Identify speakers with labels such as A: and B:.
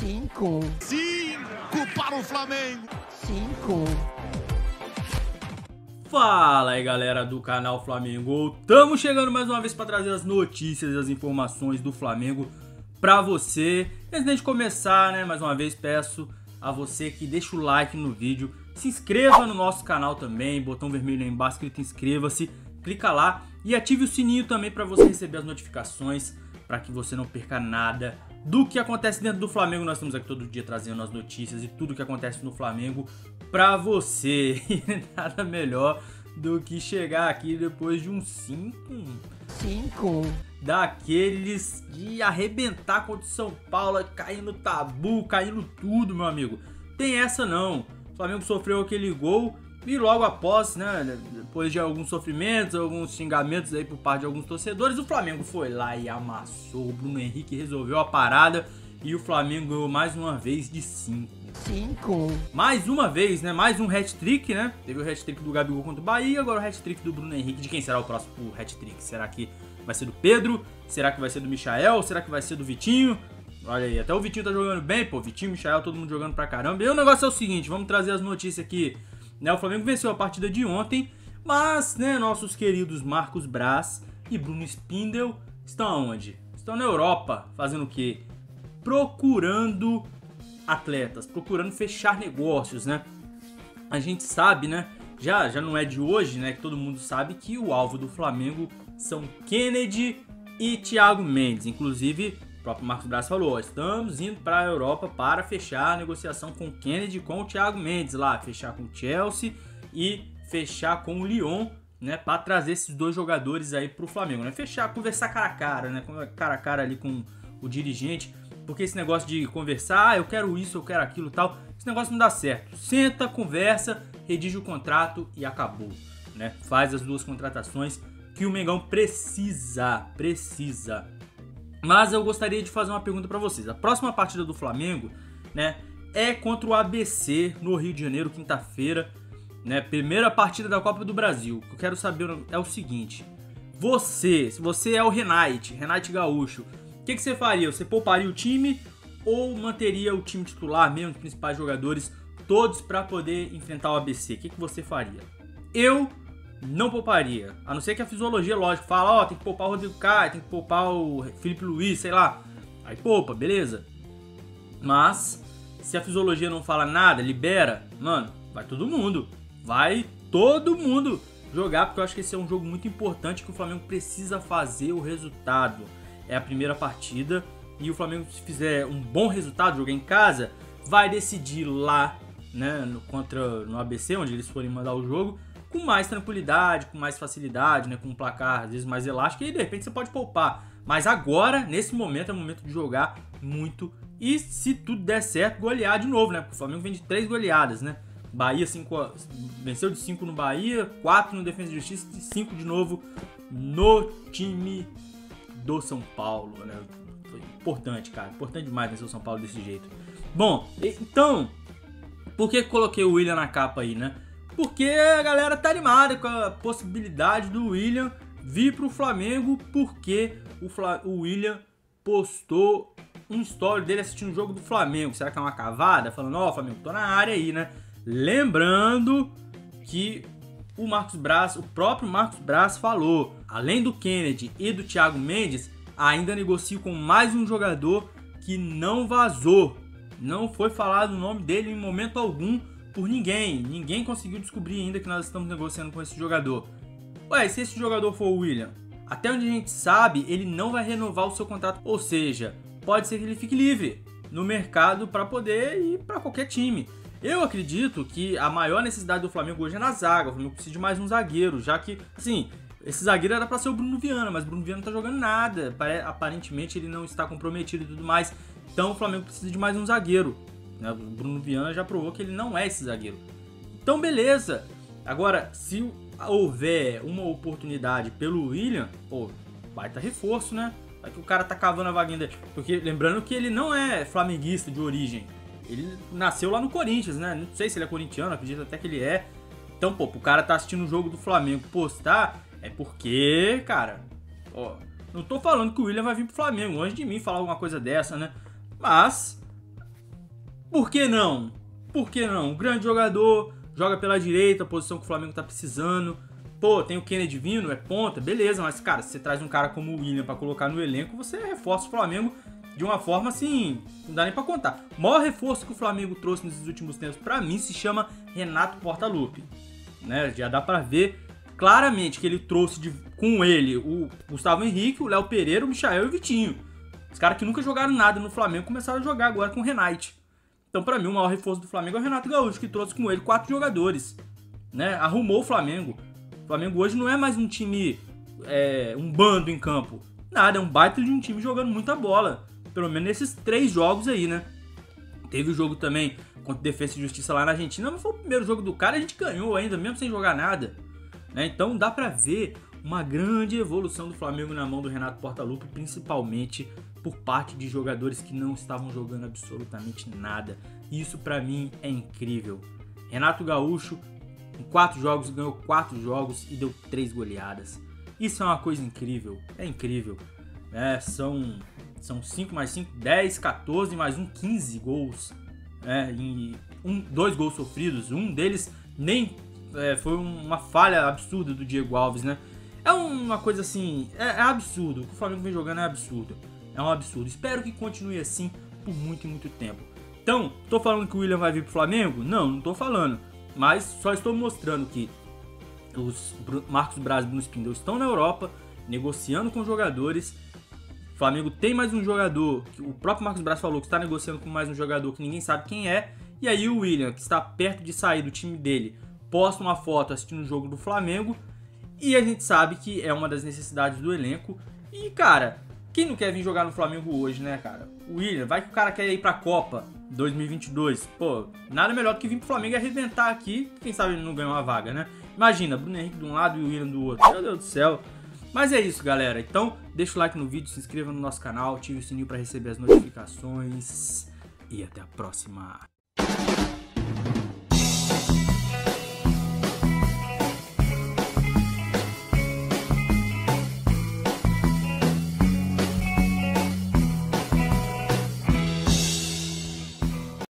A: Cinco.
B: Cinco para o Flamengo.
A: Cinco.
C: Fala aí galera do canal Flamengo, estamos chegando mais uma vez para trazer as notícias e as informações do Flamengo para você. Antes de começar, né, mais uma vez peço a você que deixa o like no vídeo, se inscreva no nosso canal também, botão vermelho aí embaixo escrito inscreva-se, clica lá e ative o sininho também para você receber as notificações, para que você não perca nada do que acontece dentro do Flamengo. Nós estamos aqui todo dia trazendo as notícias e tudo que acontece no Flamengo para você. E nada melhor do que chegar aqui depois de um 5
A: Cinco.
C: daqueles de arrebentar contra o São Paulo, caindo tabu, caindo tudo, meu amigo. Tem essa não. O Flamengo sofreu aquele gol e logo após, né, depois de alguns sofrimentos, alguns xingamentos aí por parte de alguns torcedores, o Flamengo foi lá e amassou. O Bruno Henrique resolveu a parada e o Flamengo ganhou mais uma vez de 5.
A: Cinco.
C: Mais uma vez, né? Mais um hat-trick, né? Teve o hat-trick do Gabigol contra o Bahia, agora o hat-trick do Bruno Henrique. De quem será o próximo hat-trick? Será que vai ser do Pedro? Será que vai ser do Michael? Será que vai ser do Vitinho? Olha aí, até o Vitinho tá jogando bem, pô. Vitinho, Michael, todo mundo jogando pra caramba. E o negócio é o seguinte, vamos trazer as notícias aqui. Né, o Flamengo venceu a partida de ontem, mas, né, nossos queridos Marcos Braz e Bruno Spindel estão onde? Estão na Europa, fazendo o quê? Procurando atletas, procurando fechar negócios, né? A gente sabe, né? Já, já não é de hoje, né? Que todo mundo sabe que o alvo do Flamengo são Kennedy e Thiago Mendes. Inclusive, o próprio Marcos Braz falou: estamos indo para a Europa para fechar a negociação com o Kennedy com o Thiago Mendes lá, fechar com o Chelsea e fechar com o Lyon, né? Para trazer esses dois jogadores aí para o Flamengo, né? Fechar, conversar cara a cara, né? Cara a cara ali com o dirigente. Porque esse negócio de conversar, ah, eu quero isso, eu quero aquilo tal, esse negócio não dá certo. Senta, conversa, redige o contrato e acabou. Né? Faz as duas contratações que o Mengão precisa. Precisa. Mas eu gostaria de fazer uma pergunta para vocês. A próxima partida do Flamengo, né, é contra o ABC no Rio de Janeiro, quinta-feira, né? Primeira partida da Copa do Brasil. O que eu quero saber é o seguinte: você, se você é o Renate, Renate Gaúcho, o que, que você faria? Você pouparia o time ou manteria o time titular, mesmo os principais jogadores, todos para poder enfrentar o ABC? O que, que você faria? Eu não pouparia. A não ser que a fisiologia, lógico, fala, ó, tem que poupar o Rodrigo Caio, tem que poupar o Felipe Luiz, sei lá. Aí poupa, beleza. Mas, se a fisiologia não fala nada, libera, mano, vai todo mundo. Vai todo mundo jogar, porque eu acho que esse é um jogo muito importante que o Flamengo precisa fazer o resultado. É a primeira partida e o Flamengo, se fizer um bom resultado, jogar em casa, vai decidir lá, né, no, contra no ABC, onde eles forem mandar o jogo, com mais tranquilidade, com mais facilidade, né, com um placar às vezes mais elástico, e de repente você pode poupar. Mas agora, nesse momento, é o momento de jogar muito e, se tudo der certo, golear de novo, né? Porque o Flamengo vem de três goleadas, né? Bahia cinco, venceu de 5 no Bahia, 4 no Defesa e Justiça e 5 de novo no time do São Paulo, né? Foi importante, cara. Importante demais vencer o São Paulo desse jeito. Bom, então, por que coloquei o William na capa aí, né? Porque a galera tá animada com a possibilidade do William vir pro Flamengo, porque o, Fla o William postou um story dele assistindo o jogo do Flamengo. Será que é uma cavada? Falando, ó, oh, Flamengo, tô na área aí, né? Lembrando que o Marcos Braz, o próprio Marcos Braz falou, além do Kennedy e do Thiago Mendes, ainda negocio com mais um jogador que não vazou. Não foi falado o nome dele em momento algum por ninguém. Ninguém conseguiu descobrir ainda que nós estamos negociando com esse jogador. Ué, se esse jogador for o William, até onde a gente sabe, ele não vai renovar o seu contrato. Ou seja, pode ser que ele fique livre no mercado para poder ir para qualquer time. Eu acredito que a maior necessidade do Flamengo hoje é na zaga. O Flamengo precisa de mais um zagueiro, já que, assim, esse zagueiro era para ser o Bruno Viana, mas o Bruno Viana não tá jogando nada. Aparentemente ele não está comprometido e tudo mais. Então o Flamengo precisa de mais um zagueiro. Né? O Bruno Viana já provou que ele não é esse zagueiro. Então beleza. Agora, se houver uma oportunidade pelo William, pô, baita reforço, né? Vai que o cara tá cavando a vaguinha dele. Porque lembrando que ele não é flamenguista de origem. Ele nasceu lá no Corinthians, né? Não sei se ele é corintiano, acredito até que ele é. Então, pô, o cara tá assistindo o jogo do Flamengo postar, é porque, cara, ó, não tô falando que o William vai vir pro Flamengo, longe de mim falar alguma coisa dessa, né? Mas Por que não? Por que não? Um grande jogador, joga pela direita, posição que o Flamengo tá precisando. Pô, tem o Kennedy vindo, é ponta, beleza, mas cara, se você traz um cara como o William para colocar no elenco, você reforça o Flamengo de uma forma assim, não dá nem pra contar. O maior reforço que o Flamengo trouxe nesses últimos tempos, para mim, se chama Renato Portaluppi. Né? Já dá para ver claramente que ele trouxe de, com ele o Gustavo Henrique, o Léo Pereira, o Michael e o Vitinho. Os caras que nunca jogaram nada no Flamengo começaram a jogar agora com o Renate. Então, para mim, o maior reforço do Flamengo é o Renato Gaúcho, que trouxe com ele quatro jogadores. Né? Arrumou o Flamengo. O Flamengo hoje não é mais um time, é, um bando em campo. Nada, é um baita de um time jogando muita bola. Pelo menos nesses três jogos aí, né? Teve o jogo também contra Defesa e Justiça lá na Argentina, mas foi o primeiro jogo do cara, a gente ganhou ainda, mesmo sem jogar nada. Né? Então dá pra ver uma grande evolução do Flamengo na mão do Renato Portaluppi, principalmente por parte de jogadores que não estavam jogando absolutamente nada. Isso para mim é incrível. Renato Gaúcho, em quatro jogos, ganhou quatro jogos e deu três goleadas. Isso é uma coisa incrível, é incrível. É, são são 5 mais 5, 10, 14 mais um, 15 gols. É, um, dois gols sofridos, um deles nem é, foi uma falha absurda do Diego Alves, né? É uma coisa assim, é, é, absurdo. O que o Flamengo vem jogando é absurdo. É um absurdo. Espero que continue assim por muito e muito tempo. Então, tô falando que o William vai vir pro Flamengo? Não, não tô falando. Mas só estou mostrando que os Marcos Braz e Bruno Spindle estão na Europa, negociando com jogadores o Flamengo tem mais um jogador, o próprio Marcos Braz falou que está negociando com mais um jogador que ninguém sabe quem é. E aí o William, que está perto de sair do time dele, posta uma foto assistindo o jogo do Flamengo. E a gente sabe que é uma das necessidades do elenco. E, cara, quem não quer vir jogar no Flamengo hoje, né, cara? O William, vai que o cara quer ir pra Copa 2022. Pô, nada melhor do que vir pro Flamengo e arrebentar aqui. Quem sabe ele não ganha uma vaga, né? Imagina, Bruno Henrique de um lado e o William do outro. Meu Deus do céu. Mas é isso, galera. Então, deixa o like no vídeo, se inscreva no nosso canal, ative o sininho para receber as notificações e até a próxima.